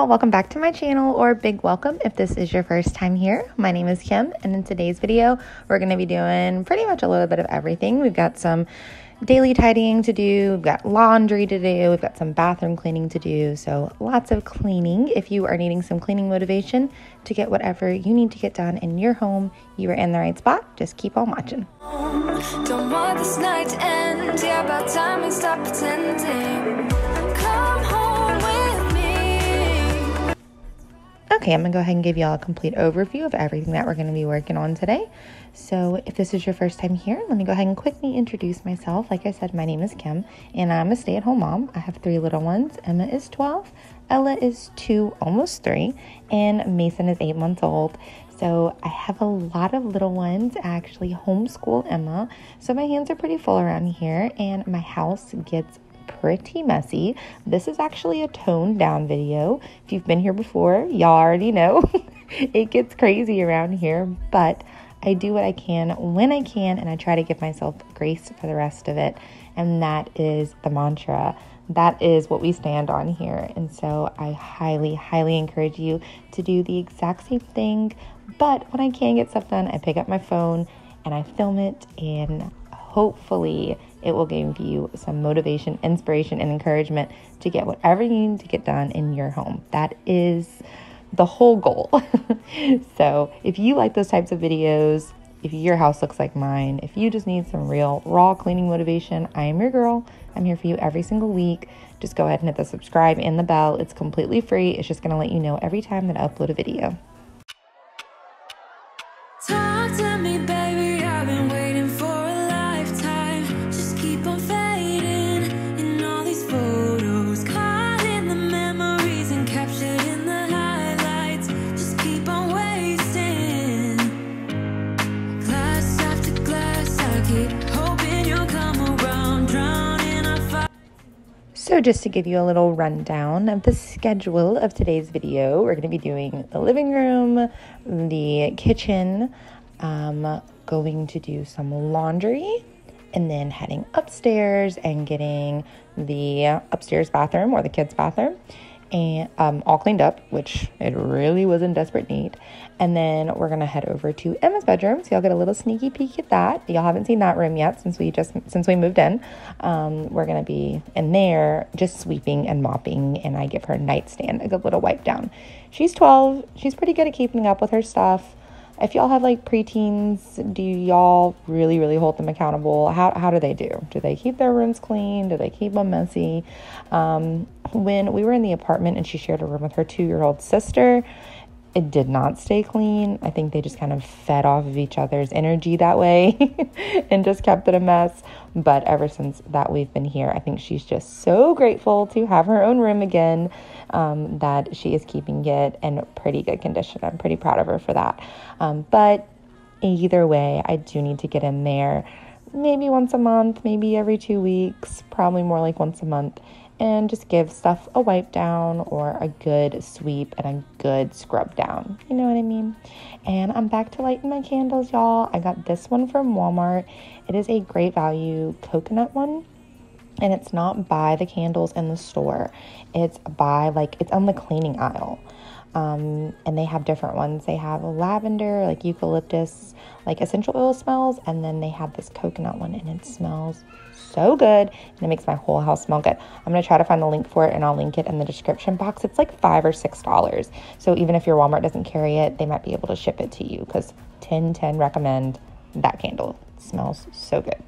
y'all, welcome back to my channel or big welcome if this is your first time here. My name is Kim and in today's video we're going to be doing pretty much a little bit of everything. We've got some daily tidying to do, we've got laundry to do, we've got some bathroom cleaning to do, so lots of cleaning. If you are needing some cleaning motivation to get whatever you need to get done in your home, you are in the right spot. Just keep on watching. Don't want this night to end, yeah, about time and stop pretending. Okay, I'm gonna go ahead and give y'all a complete overview of everything that we're gonna be working on today. So, if this is your first time here, let me go ahead and quickly introduce myself. Like I said, my name is Kim, and I'm a stay at home mom. I have three little ones. Emma is 12, Ella is two, almost three, and Mason is eight months old. So, I have a lot of little ones. I actually homeschool Emma, so my hands are pretty full around here, and my house gets pretty messy. This is actually a toned down video. If you've been here before, y'all already know it gets crazy around here, but I do what I can when I can, and I try to give myself grace for the rest of it. And that is the mantra. That is what we stand on here. And so I highly, highly encourage you to do the exact same thing. But when I can get stuff done, I pick up my phone and I film it, and hopefully, it will give you some motivation, inspiration, and encouragement to get whatever you need to get done in your home. That is the whole goal. so, if you like those types of videos, if your house looks like mine, if you just need some real raw cleaning motivation, I am your girl. I'm here for you every single week. Just go ahead and hit the subscribe and the bell. It's completely free. It's just going to let you know every time that I upload a video. Just to give you a little rundown of the schedule of today's video, we're going to be doing the living room, the kitchen, um, going to do some laundry, and then heading upstairs and getting the upstairs bathroom or the kids' bathroom and um, all cleaned up, which it really was in desperate need. And then we're gonna head over to Emma's bedroom, so y'all get a little sneaky peek at that. Y'all haven't seen that room yet since we just since we moved in. Um, we're gonna be in there just sweeping and mopping, and I give her nightstand a good little wipe down. She's 12. She's pretty good at keeping up with her stuff if y'all have like preteens, do y'all really, really hold them accountable? How, how do they do? Do they keep their rooms clean? Do they keep them messy? Um, when we were in the apartment and she shared a room with her two year old sister, it did not stay clean. I think they just kind of fed off of each other's energy that way and just kept it a mess. But ever since that we've been here, I think she's just so grateful to have her own room again um, that she is keeping it in pretty good condition. I'm pretty proud of her for that. Um, but either way, I do need to get in there maybe once a month, maybe every two weeks, probably more like once a month and just give stuff a wipe down or a good sweep and a good scrub down. You know what I mean? And I'm back to lighting my candles, y'all. I got this one from Walmart. It is a great value coconut one. And it's not by the candles in the store. It's by like it's on the cleaning aisle. Um, and they have different ones. They have lavender, like eucalyptus, like essential oil smells, and then they have this coconut one, and it smells so good and it makes my whole house smell good. I'm gonna try to find the link for it and I'll link it in the description box. It's like five or six dollars. So even if your Walmart doesn't carry it, they might be able to ship it to you because 10 10 recommend that candle. It smells so good.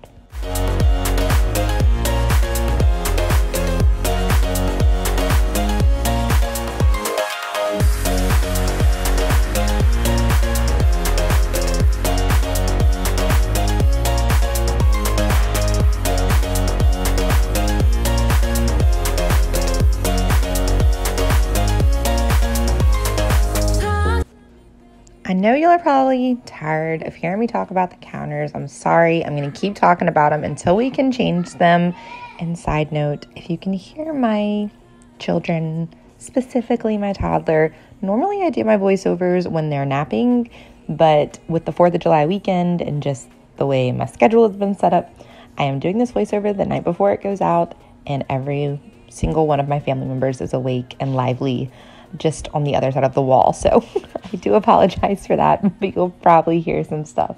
Know you are probably tired of hearing me talk about the counters. I'm sorry. I'm going to keep talking about them until we can change them. And side note, if you can hear my children, specifically my toddler, normally I do my voiceovers when they're napping, but with the 4th of July weekend and just the way my schedule has been set up, I am doing this voiceover the night before it goes out, and every single one of my family members is awake and lively just on the other side of the wall. So I do apologize for that, but you'll probably hear some stuff.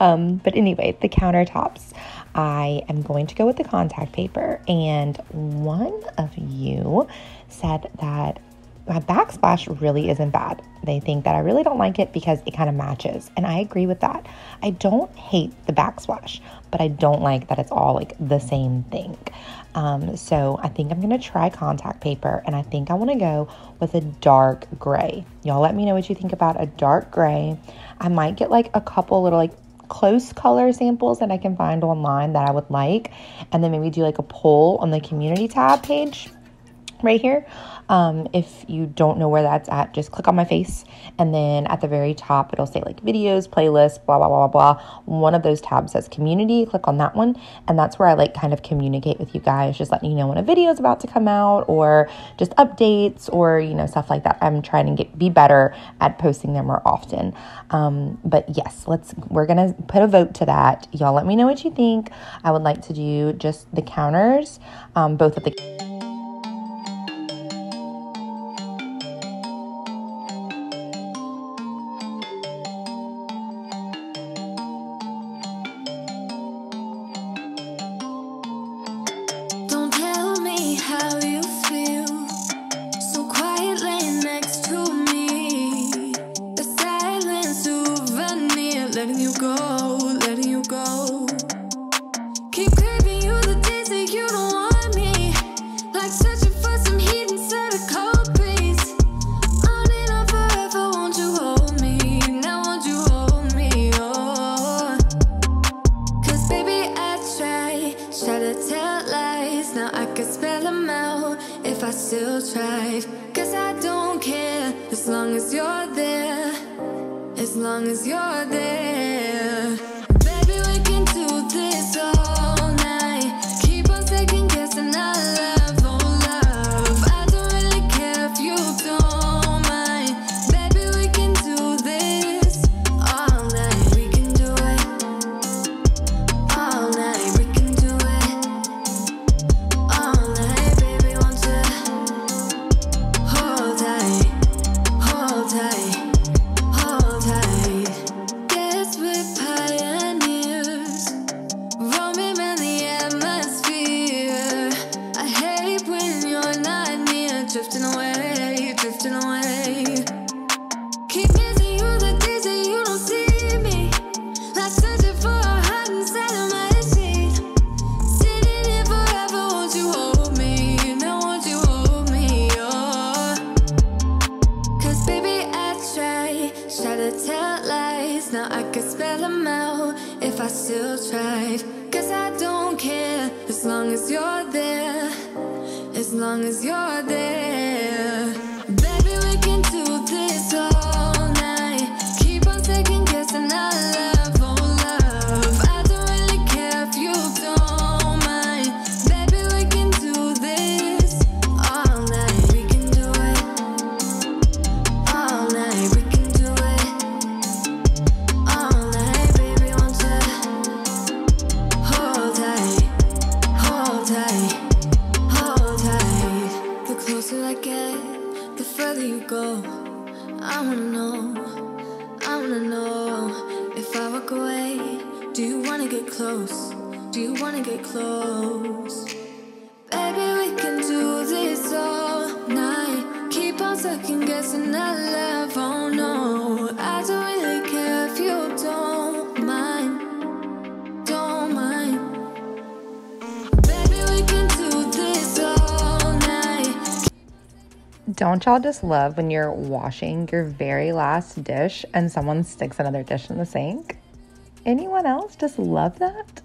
Um, but anyway, the countertops. I am going to go with the contact paper. And one of you said that my backsplash really isn't bad. They think that I really don't like it because it kind of matches. And I agree with that. I don't hate the backsplash, but I don't like that it's all like the same thing. Um, so I think I'm going to try contact paper and I think I want to go with a dark gray. Y'all let me know what you think about a dark gray. I might get like a couple little like close color samples that I can find online that I would like. And then maybe do like a poll on the community tab page right here. Um, if you don't know where that's at, just click on my face. And then at the very top, it'll say like videos, playlists, blah, blah, blah, blah, blah. One of those tabs says community. Click on that one. And that's where I like kind of communicate with you guys, just letting you know when a video is about to come out or just updates or, you know, stuff like that. I'm trying to get be better at posting them more often. Um, but yes, let's, we're going to put a vote to that. Y'all let me know what you think. I would like to do just the counters, um, both of the Don't y'all just love when you're washing your very last dish and someone sticks another dish in the sink? Anyone else just love that?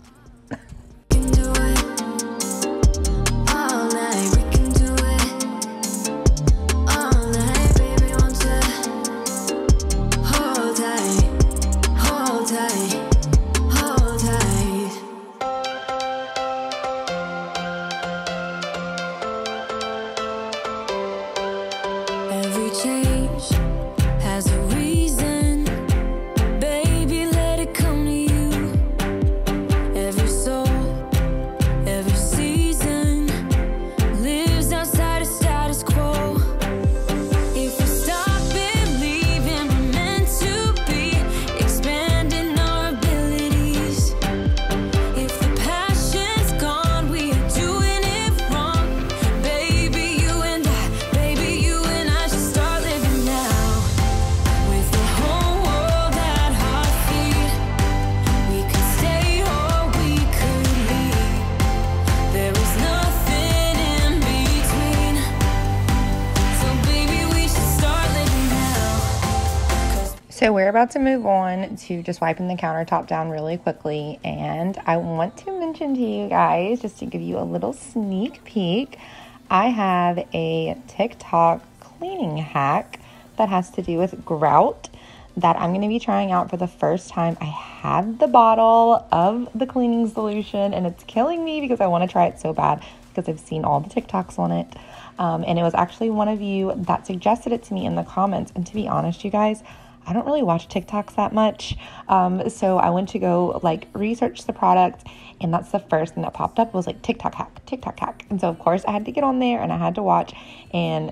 About to move on to just wiping the countertop down really quickly. And I want to mention to you guys, just to give you a little sneak peek, I have a TikTok cleaning hack that has to do with grout that I'm going to be trying out for the first time. I have the bottle of the cleaning solution and it's killing me because I want to try it so bad because I've seen all the TikToks on it. Um, and it was actually one of you that suggested it to me in the comments. And to be honest, you guys, I don't really watch TikToks that much. Um, so I went to go like research the product, and that's the first thing that popped up was like TikTok hack, TikTok hack. And so, of course, I had to get on there and I had to watch. And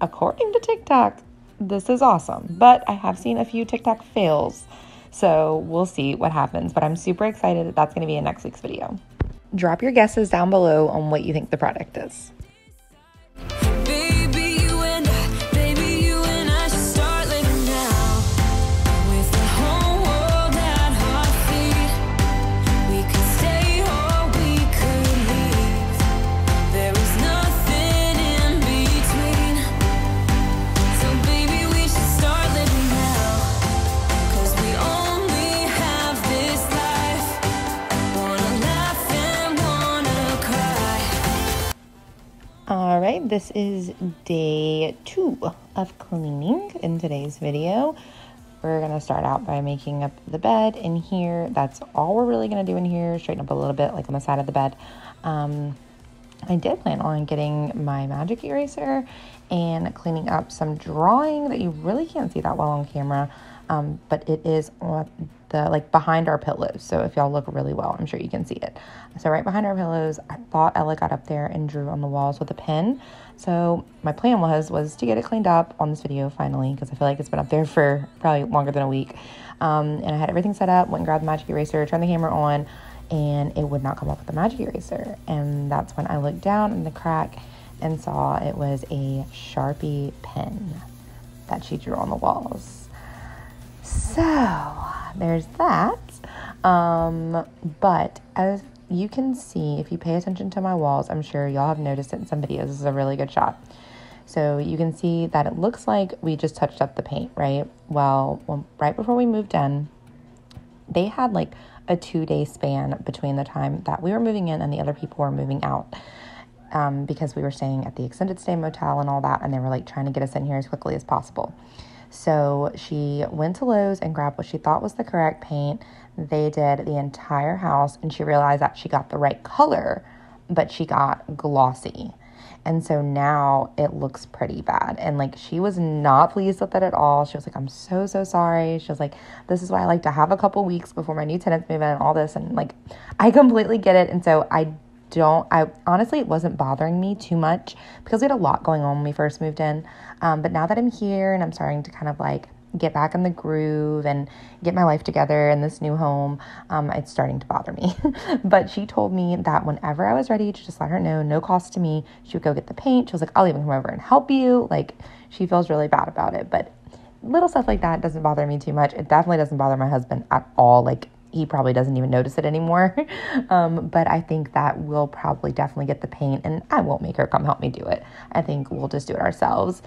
according to TikTok, this is awesome. But I have seen a few TikTok fails. So we'll see what happens. But I'm super excited that that's going to be in next week's video. Drop your guesses down below on what you think the product is. This is day two of cleaning in today's video. We're gonna start out by making up the bed in here. That's all we're really gonna do in here, straighten up a little bit like on the side of the bed. Um, I did plan on getting my magic eraser and cleaning up some drawing that you really can't see that well on camera, um, but it is on the like behind our pillows. So if y'all look really well, I'm sure you can see it. So right behind our pillows, I thought Ella got up there and drew on the walls with a pen. So my plan was was to get it cleaned up on this video finally because I feel like it's been up there for probably longer than a week. Um, and I had everything set up, went and grabbed the magic eraser, turned the camera on, and it would not come up with the magic eraser. And that's when I looked down in the crack and saw it was a Sharpie pen that she drew on the walls. So there's that. Um, but as you can see, if you pay attention to my walls, I'm sure y'all have noticed it in some videos. This is a really good shot. So you can see that it looks like we just touched up the paint, right? Well, well right before we moved in, they had like a two day span between the time that we were moving in and the other people were moving out. Um, because we were staying at the extended stay motel and all that, and they were like trying to get us in here as quickly as possible. So she went to Lowe's and grabbed what she thought was the correct paint. They did the entire house and she realized that she got the right color, but she got glossy. And so now it looks pretty bad. And like she was not pleased with it at all. She was like, I'm so, so sorry. She was like, this is why I like to have a couple weeks before my new tenants move in and all this. And like, I completely get it. And so I don't, I honestly, it wasn't bothering me too much because we had a lot going on when we first moved in. Um, but now that I'm here and I'm starting to kind of like get back in the groove and get my life together in this new home, um, it's starting to bother me. but she told me that whenever I was ready to just let her know, no cost to me, she would go get the paint. She was like, I'll even come over and help you. Like, she feels really bad about it. But little stuff like that doesn't bother me too much. It definitely doesn't bother my husband at all. Like, he probably doesn't even notice it anymore. um, but I think that we'll probably definitely get the paint, and I won't make her come help me do it. I think we'll just do it ourselves.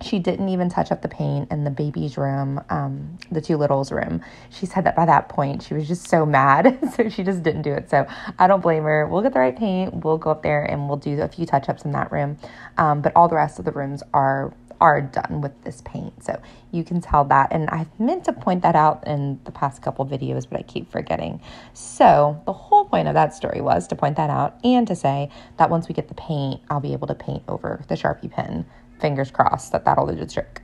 She didn't even touch up the paint in the baby's room, um, the two littles' room. She said that by that point she was just so mad, so she just didn't do it. So I don't blame her. We'll get the right paint. We'll go up there and we'll do a few touch ups in that room. Um, but all the rest of the rooms are are done with this paint. So you can tell that. And I've meant to point that out in the past couple videos, but I keep forgetting. So the whole point of that story was to point that out and to say that once we get the paint, I'll be able to paint over the Sharpie pen. Fingers crossed that that'll do the trick.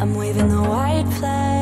I'm waving the white flag.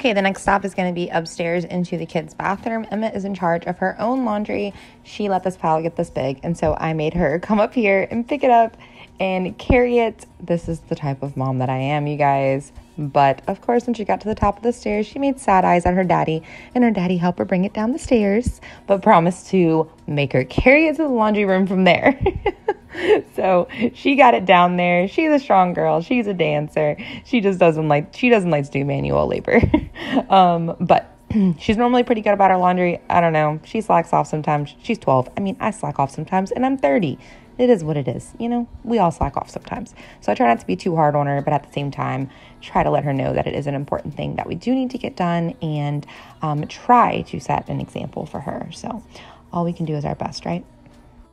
Okay, the next stop is going to be upstairs into the kids' bathroom. Emma is in charge of her own laundry. She let this pile get this big, and so I made her come up here and pick it up and carry it. This is the type of mom that I am, you guys. But of course, when she got to the top of the stairs, she made sad eyes at her daddy, and her daddy helped her bring it down the stairs, but promised to make her carry it to the laundry room from there. so she got it down there. She's a strong girl. She's a dancer. She just doesn't like she doesn't like to do manual labor. um, but she's normally pretty good about her laundry. I don't know. She slacks off sometimes. She's 12. I mean, I slack off sometimes, and I'm 30 it is what it is. You know, we all slack off sometimes. So I try not to be too hard on her, but at the same time, try to let her know that it is an important thing that we do need to get done and um, try to set an example for her. So all we can do is our best, right?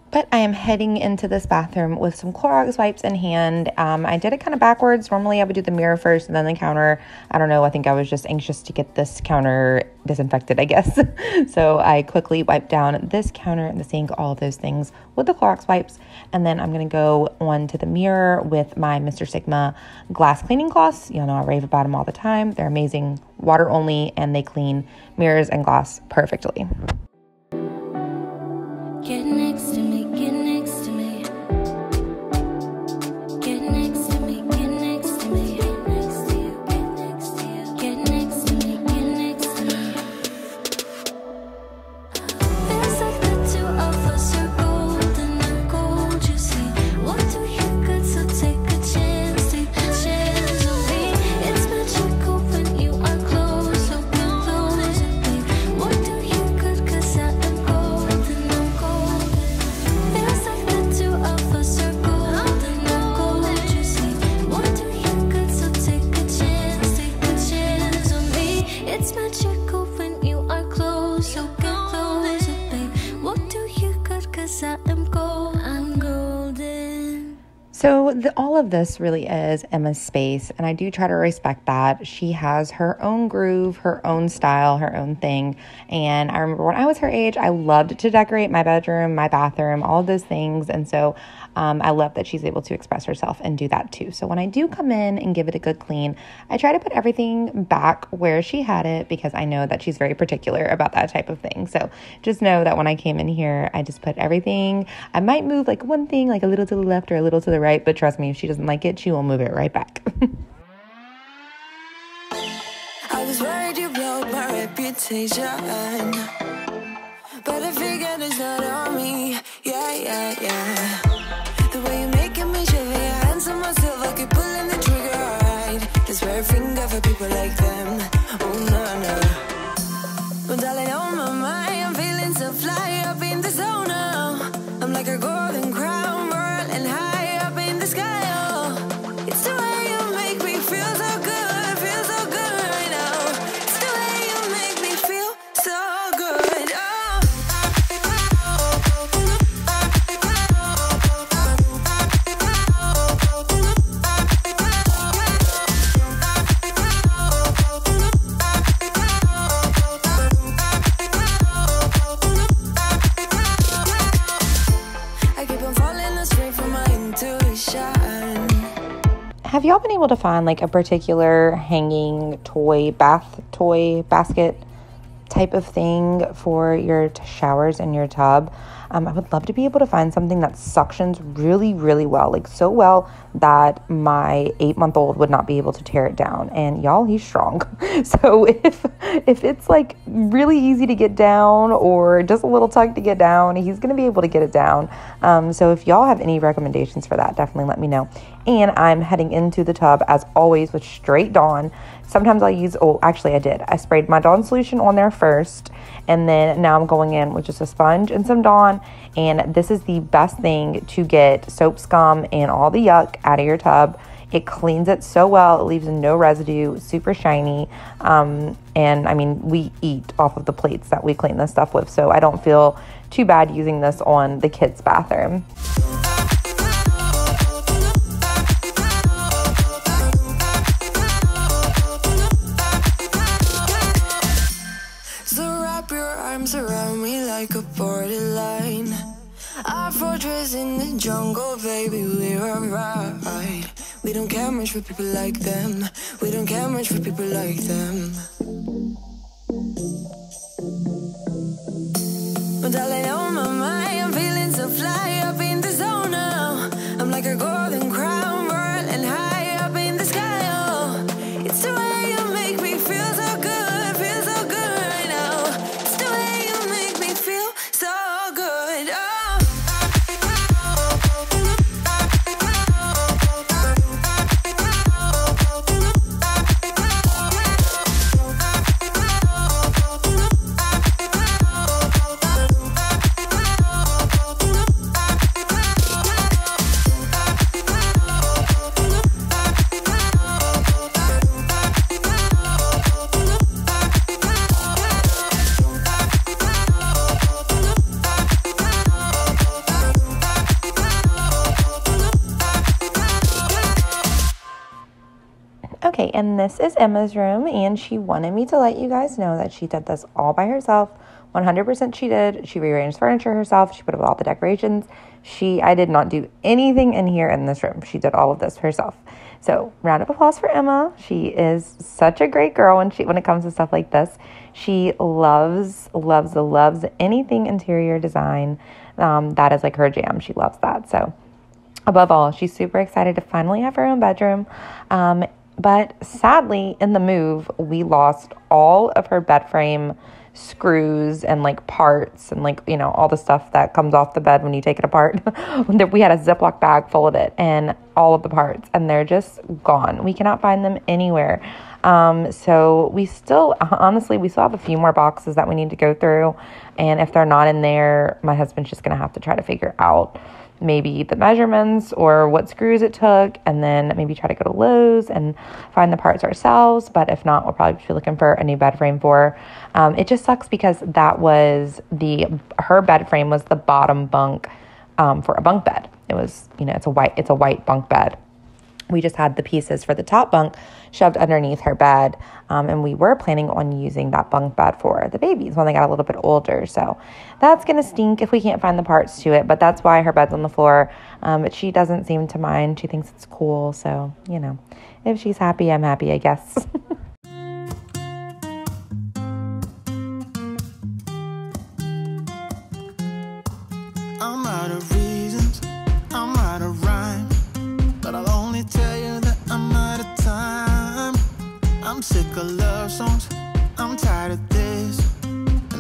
But I am heading into this bathroom with some Clorox wipes in hand. Um, I did it kind of backwards. Normally, I would do the mirror first and then the counter. I don't know. I think I was just anxious to get this counter disinfected, I guess. so I quickly wiped down this counter and the sink, all of those things with the Clorox wipes. And then I'm going to go on to the mirror with my Mr. Sigma glass cleaning cloths. You know, I rave about them all the time. They're amazing, water only, and they clean mirrors and glass perfectly. Get the, all of this really is Emma's space, and I do try to respect that. She has her own groove, her own style, her own thing. And I remember when I was her age, I loved to decorate my bedroom, my bathroom, all of those things. And so, um, I love that she's able to express herself and do that too. So, when I do come in and give it a good clean, I try to put everything back where she had it because I know that she's very particular about that type of thing. So, just know that when I came in here, I just put everything. I might move like one thing, like a little to the left or a little to the right, but trust me, if she doesn't like it, she will move it right back. I was worried you my reputation. But I figured it's not to find like a particular hanging toy, bath toy basket type of thing for your showers and your tub? Um, I would love to be able to find something that suctions really, really well, like so well that my eight month old would not be able to tear it down. And y'all, he's strong. So if if it's like really easy to get down or just a little tug to get down, he's gonna be able to get it down. Um, so if y'all have any recommendations for that, definitely let me know. And I'm heading into the tub as always with straight Dawn. Sometimes I'll use, oh, actually, I did. I sprayed my Dawn solution on there first, and then now I'm going in with just a sponge and some Dawn. And this is the best thing to get soap scum and all the yuck out of your tub. It cleans it so well, it leaves no residue, super shiny. Um, and I mean, we eat off of the plates that we clean this stuff with, so I don't feel too bad using this on the kids' bathroom. Care much for people like them. We don't care much for people like them. But darling, on this is Emma's room, and she wanted me to let you guys know that she did this all by herself. 100% she did. She rearranged furniture herself. She put up all the decorations. She, I did not do anything in here in this room. She did all of this herself. So, round of applause for Emma. She is such a great girl when she when it comes to stuff like this. She loves, loves, loves anything interior design. Um, that is like her jam. She loves that. So, above all, she's super excited to finally have her own bedroom. Um, but sadly, in the move, we lost all of her bed frame screws and like parts and like, you know, all the stuff that comes off the bed when you take it apart. we had a Ziploc bag full of it and all of the parts, and they're just gone. We cannot find them anywhere. Um, so we still, honestly, we still have a few more boxes that we need to go through. And if they're not in there, my husband's just going to have to try to figure out maybe the measurements or what screws it took, and then maybe try to go to Lowe's and find the parts ourselves. But if not, we'll probably be looking for a new bed frame for. Um, it just sucks because that was the her bed frame was the bottom bunk um, for a bunk bed. It was you know it's a white it's a white bunk bed we just had the pieces for the top bunk shoved underneath her bed. Um, and we were planning on using that bunk bed for the babies when they got a little bit older. So that's going to stink if we can't find the parts to it. But that's why her bed's on the floor. Um, but she doesn't seem to mind. She thinks it's cool. So, you know, if she's happy, I'm happy, I guess.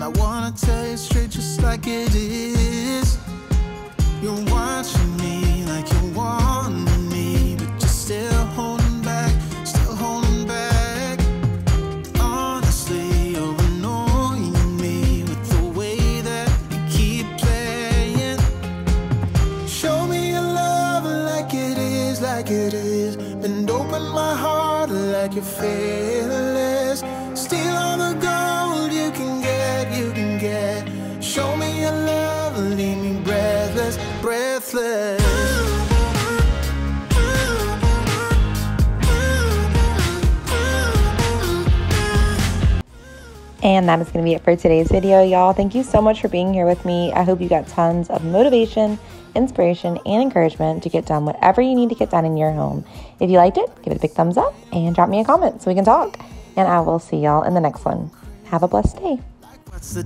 I wanna tell you straight just like it is. You're watching me like you want me, but you're still holding back, still holding back. Honestly, you're annoying me with the way that you keep playing. Show me your love like it is, like it is. Bend open my heart like you're fearless. And that is going to be it for today's video, y'all. Thank you so much for being here with me. I hope you got tons of motivation, inspiration, and encouragement to get done whatever you need to get done in your home. If you liked it, give it a big thumbs up and drop me a comment so we can talk. And I will see y'all in the next one. Have a blessed day. What's